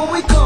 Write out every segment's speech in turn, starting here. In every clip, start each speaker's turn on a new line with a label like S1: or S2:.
S1: when we come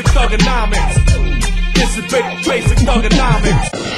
S2: basic thugonomics. This is ba- basic thugonomics.